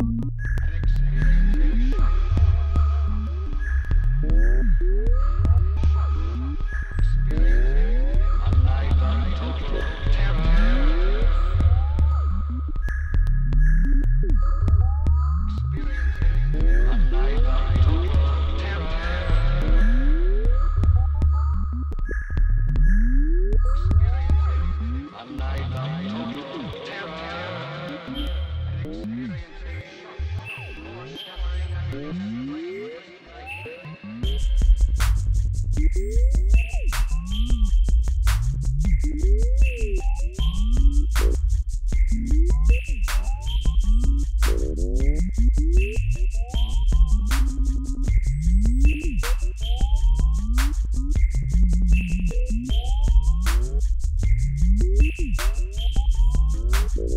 An experience.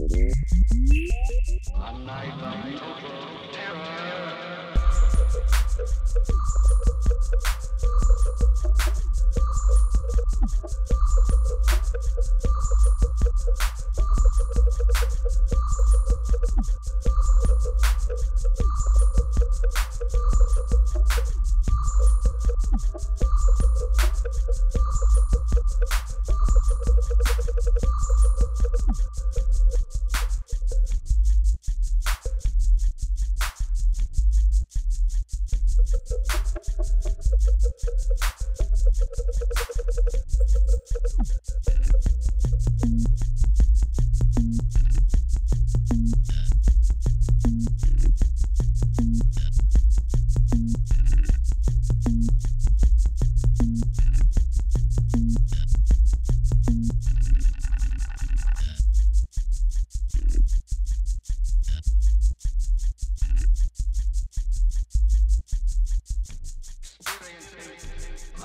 baby.